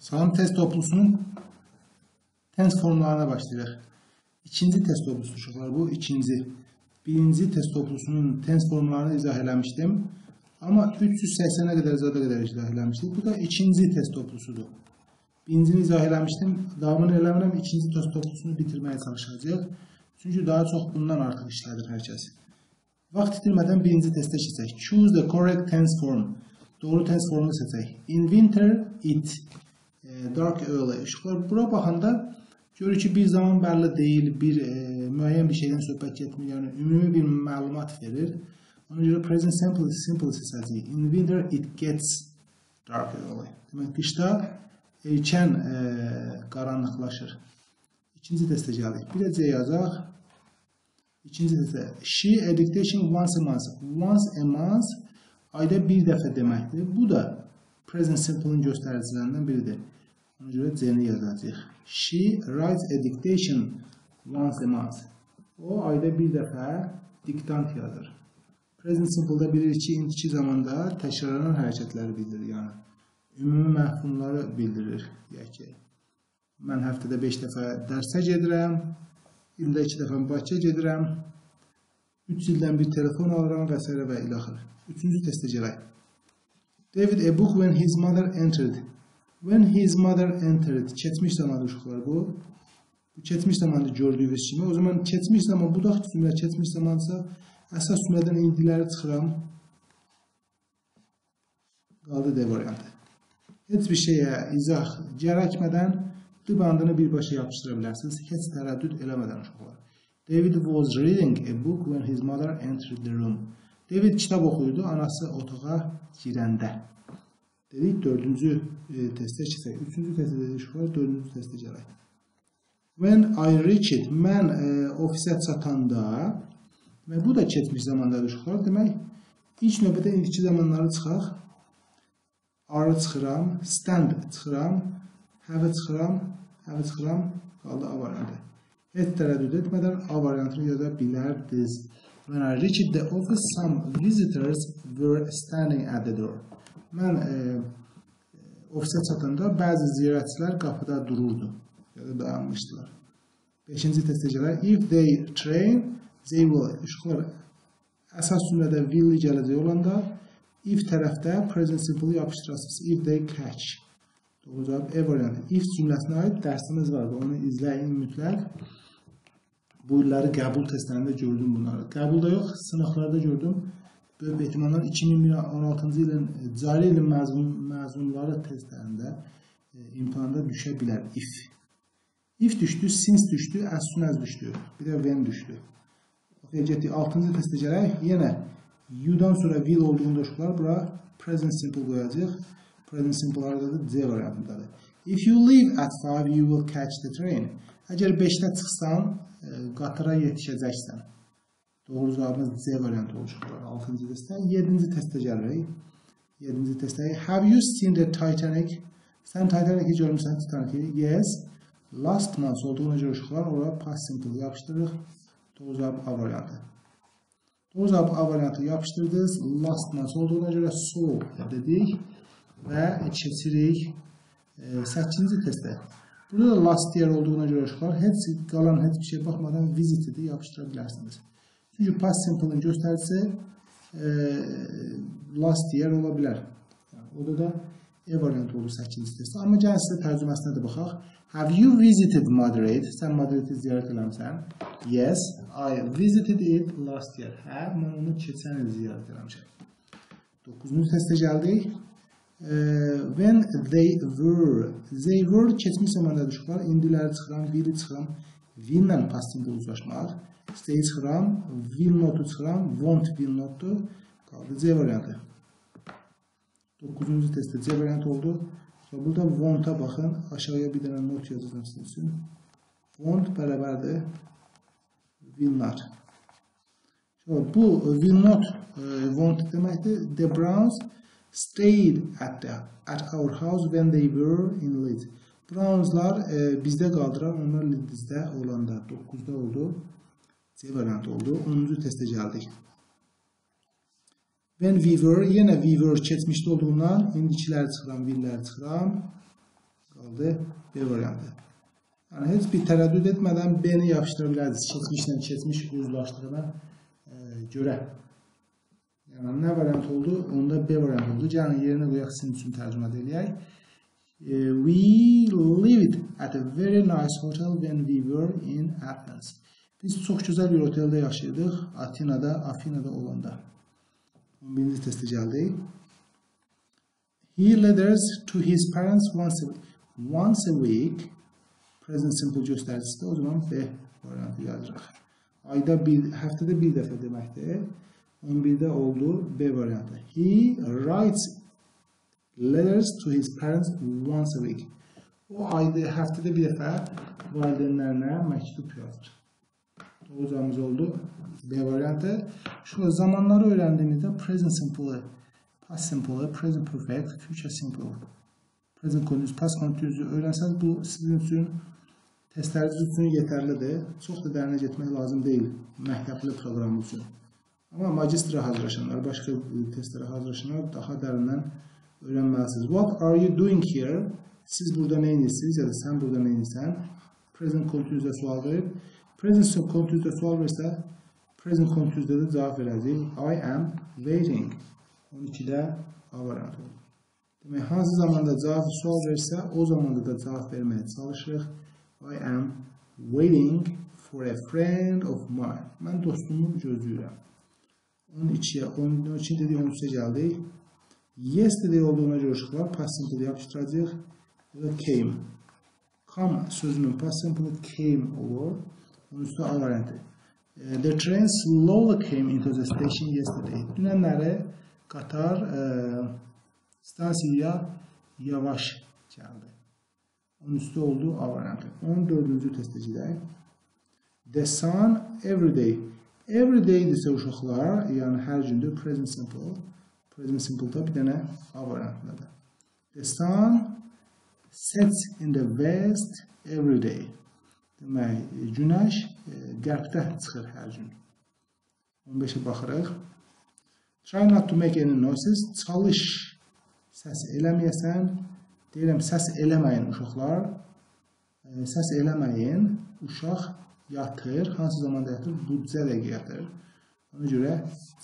Salam test toplusunun tens formlarına başlayırıq. İkinci test toplusu uşaqlar bu ikinci. Birinci test toplusunun tens formlarını izah eləmişdim. Amma 380-ə qədər zada qədər izah eləmişdik. Bu da ikinci test toplusudur. Birincini izah eləmişdim. Davamını eləmirəm. İkinci test toplusunu bitirməyə çalışacağıq. Çünki daha çox bundan artıq işlədir hər kəs. Vaxt itirmədən birinci testə keçək. Choose the correct tense form. Doğru tense formunu seçək. In winter, it. E, dark early. Işıqlar bura baxanda görür ki, bir zaman bəlli deyil, bir e, müəyyən bir şeydən söhbət getmir, yəni ümumi bir məlumat verir. Ona görə present simple, simple seçəcəyik. In winter, it gets dark early. Demək, qışda erkən e, qaranlıqlaşır. İkinci testə gəldik. Bir də C yazaq. İkinci testə. She a dictation once a month. Once a month ayda bir dəfə deməkdir. Bu da present simple-ın göstəricilərindən biridir. Ona görə C-ni yazacağıq. She writes a dictation once a month. O ayda bir dəfə diktant yazır. Present simple-da bilirik ki, indiki zamanda təkrarlanan hərəkətləri bildirir. Yəni ümumi məfhumları bildirir. Deyək ki, mən həftədə 5 dəfə dərsə gedirəm, ildə 2 dəfə Bakıya gedirəm, 3 ildən bir telefon alıram və s. və ilaxır. Üçüncü testə gələk. David a book when his mother entered. When his mother entered. Keçmiş zamanı uşaqlar. Bu keçmiş zamanı gördüyünüz kimi. O zaman keçmiş zaman bu da cümlə keçmiş zamansa əsas cümlədən indiləri çıxıram. Qaldı D variantı. Heç bir şeyə izah gərəkmədən D bandını birbaşa yapışdıra bilərsiniz. Heç tərəddüd eləmədən uşaqlar. David was reading a book when his mother entered the room. David kitab oxuyurdu anası otağa girəndə. Dedik dördüncü e, testə keçək. Üçüncü testə dedik uşaqlar, dördüncü testə gələk. When I reached, mən e, ofisə çatanda və bu da keçmiş zamandadır uşaqlar. Demək, ilk növbədə indiki zamanları çıxaq. Are çıxıram, stand çıxıram, have çıxıram, have çıxıram, qaldı A variantı. Heç tərəddüd etmədən A variantını yaza bilərdiniz. When I reached the office, some visitors were standing at the door. Mən e, ofisə çatanda bəzi ziyarətçilər qapıda dururdu ya da dayanmışdılar. Beşinci testə gələr. If they train, they will. Işıqlar əsas cümlədə will gələcək olanda if tərəfdə present simple yapışdırasınız. If they catch. Doğru cavab E variantı. If cümləsinə aid dərsimiz vardı. Onu izləyin mütləq. Bu illəri qəbul testlərində gördüm bunları. Qəbulda yox, sınaqlarda gördüm. Böyük ehtimalla 2016-cı ilin cari ilin məzmun, məzmunları testlərində e, imtahanda düşə bilər. If. If düşdü, since düşdü, as soon as düşdü. Bir də when düşdü. Okay, getdik. 6-cı testə gələk. Yenə you-dan sonra will olduğunda uşaqlar bura present simple qoyacaq. Present simple haradadır? C variantındadır. If you leave at 5, you will catch the train. Əgər 5-də çıxsan, qatara yetişəcəksən. Doğru cavabımız C variantı olacaqlar. 6-cı testdə. 7-ci testə gəlirik. 7-ci testdə. Have you seen the Titanic? Sən Titanic-i görmüsən Titanic-i? Yes. Last month olduğuna görə uşaqlar oraya past simple yapışdırırıq. Doğru cavab A variantı. Doğru cavab A variantı yapışdırdınız. Last month olduğuna görə so dedik və keçirik 8-ci testə. Burada da last year olduğuna görə uşaqlar heç qalan heç bir şey baxmadan visit'i yapışdıra bilərsiniz. Çünki past simple-ın göstəricisi e, last year ola bilər. Yəni, orada da E variantı olur 8-ci testdə. Amma gəlin sizə tərcüməsinə də baxaq. Have you visited Madrid? Sən Madridi ziyarət eləmişsən? Yes, I visited it last year. Hə, mən onu keçən il ziyarət eləmişəm. 9-cu testə gəldik. Uh, when they were, they were keçmiş zamandadır uşaqlar. İndiləri çıxıram, biri çıxıram. Will-lə past simple uzlaşmaq. Stay çıxıram, will notu çıxıram, won't will notdur. Qaldı C variantı. 9-cu testdə C variantı oldu. Və burada won't-a baxın. Aşağıya bir dənə not yazacağım sizin üçün. Want bərabərdir will not. Bu will not want deməkdir. The Browns stayed at, the, at our house when they were in Leeds. Brownslar e, bizdə qaldılar, onlar Leedsdə olanda 9-da oldu. C variantı oldu. 10-cu testə gəldik. When we were, yenə we were keçmişdə olduğundan indikiləri çıxıram, willləri çıxıram. Qaldı B variantı. Yəni heç bir tərəddüd etmədən B-ni yapışdıra bilərsiniz. Keçmişlə keçmiş uzlaşdırma e, görə. Yəni nə variant oldu? Onda B variant oldu. Gəlin yerinə qoyaq sizin üçün tərcümə edək. E, we lived at a very nice hotel when we were in Athens. Biz çox gözəl bir oteldə yaşayırdıq Atinada, Afinada olanda. 11-ci testə gəldik. He letters to his parents once a, once a week. Present simple göstəricisi o zaman B variantı yazırıq. Ayda bir, həftədə bir dəfə deməkdir. 11-də oldu B variantı. He writes letters to his parents once a week. O ayda, həftədə bir dəfə valideynlərinə məktub yazır. Doğru cavabımız oldu. B variantı. Şu zamanları öğrendiğimizde present simple, past simple, present perfect, future simple, present continuous, past continuous'u öğrenseniz bu sizin için testləriniz üçün yetərlidir. Çox da dərinə getmək lazım deyil məktəbli proqram üçün. Amma magistrə hazırlaşanlar, başqa testlərə hazırlaşanlar daha dərindən öyrənməlisiniz. What are you doing here? Siz burada nə edirsiniz ya da sən burada nə edirsən? Present continuous'a sual verib. Present continuous'da sual versə, present continuous'da da cavab verəcəyik. I am waiting. 12-də A variantı olur. Demək, hansı zamanda cavab sual versə, o zamanda da cavab verməyə çalışırıq. I am waiting for a friend of mine. Mən dostumu gözləyirəm. 12-yə, 12 dedik, 13-ə gəldik. Yesterday olduğuna görə uşaqlar past simple yapışdıracaq. Bu da came. Come sözünün past simple came olur. Onun üstü A variantı. The train slowly came into the station yesterday. Dünənləri qatar e, stansiyaya yavaş gəldi. Onun üstü oldu A variantı. 14-cü testəcədə. The sun every day. Every day desə uşaqlar, yəni hər gündür present simple. Present simple-da bir dənə A. The sun sets in the west every day. Demək, günəş qərbdə çıxır hər gün. 15-ə baxırıq. Try not to make any noises. Çalış. Səs eləməyəsən. Deyirəm, səs eləməyin uşaqlar. Səs eləməyin. Uşaq yatır. Hansı zamanda yatır? Büdcə dəqiqə yatır. Ona görə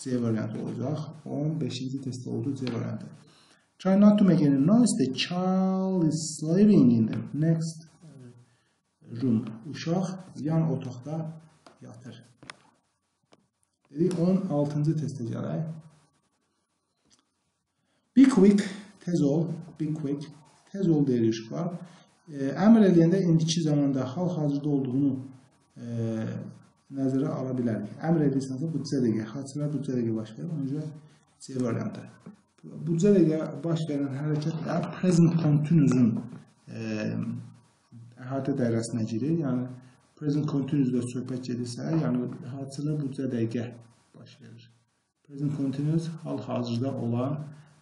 C variantı olacaq. 15-ci testdə oldu C variantı. Try not to make any noise. The child is sleeping in the next room. Uşaq yan otaqda yatır. Dedik 16-cı testə gələk. Be quick, tez ol, be quick, tez ol deyirik uşaqlar. E, əmr eləyəndə indiki zamanda hal-hazırda olduğunu e, nəzərə ala bilərik. Əmr edirsənsə büdcə dəqiqə, hadisələr büdcə dəqiqə baş verir. Görə C variantı. Büdcə dəqiqə baş verən hərəkətlə present continuous-un e, əhatə dairəsinə girir. Yəni present continuous-da söhbət gedirsə, yəni hadisələr büdcə dəqiqə baş verir. Present continuous hal-hazırda olan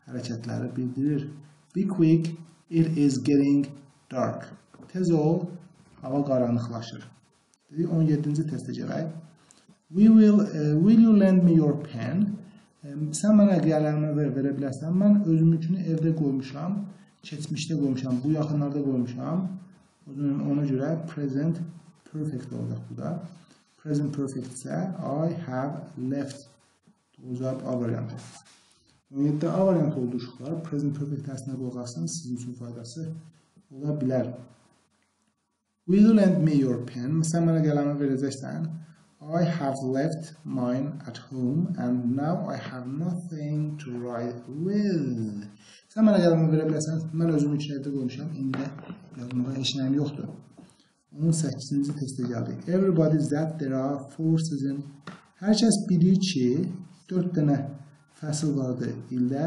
hərəkətləri bildirir. Be quick, it is getting dark. Tez ol, hava qaranlıqlaşır. Dedik 17-ci testə gələk. We will, uh, will you lend me your pen? Um, sən mənə qələmini ver, verə bilərsən. Mən özümünkünü evdə qoymuşam, keçmişdə qoymuşam, bu yaxınlarda qoymuşam. Ona görə present perfect olacaq bu da. Present perfect isə I have left. Doğru cavab A variantı. 17-də A variantı oldu uşaqlar. Present perfect tərsinə qoyarsanız sizin üçün faydası ola bilər. Will you lend me your pen? Sən mənə qələmi verəcəksən. I have left mine at home and now I have nothing to write with. Sən mənə qələmi verə bilərsən. Mən özüm üçün evdə qoymuşam. İndi yazmağa heç nəyim yoxdur. 18-ci testə gəldik. Everybody that there are four seasons. Hər kəs bilir ki, 4 dənə fəsil vardır ildə.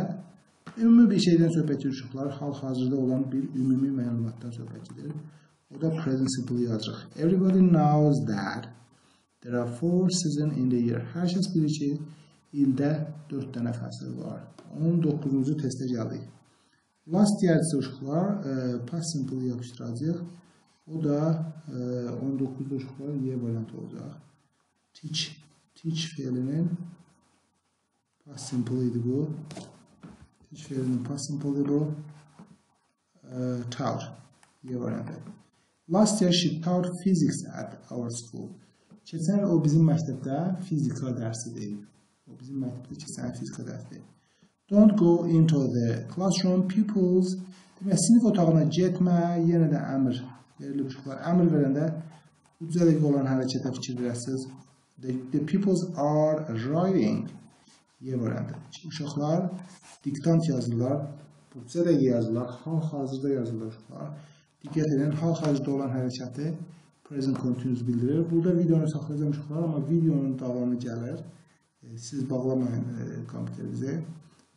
Ümumi bir şeydən söhbət uşaqlar, hal-hazırda olan bir ümumi məlumatdan söhbət gedir. O da present simple yazırıq. Everybody knows that there are four seasons in the year. Hər kəs bilir ki, ildə 4 dənə fəsil var. 19-cu testə gəldik. Last isə uşaqlar e, past simple yapışdıracaq. O da e, 19-cu uşaqlar Y variantı olacaq. Teach, teach fe'linin Past simple idi bu. Teach fe'linin past simple'ı bu. E, taught. Y variantı. Last year she taught physics at our school. Keçən il o bizim məktəbdə fizika dərsi deyib. O bizim məktəbdə keçən il fizika dərsi deyib. Don't go into the classroom pupils. Demək, sinif otağına getmə, yenə də əmr verilib uşaqlar. Əmr verəndə ücrəlik olan hərəkətə fikir verəsiniz. The, the pupils are writing. Y variantı. Uşaqlar diktant yazırlar. Cədəyə yazırlar. Hal-hazırda yazırlar uşaqlar. Diqqət edin, hal-hazırda olan hərəkəti present continuous bildirir. Burada videonu saxlayacağım uşaqlar, amma videonun davamı gəlir. E, Siz bağlamayın e, kompüterinizi.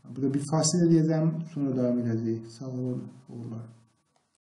Burada bir fasilə deyəcəm, sonra davam edəcəyik. Sağ olun, uğurlar.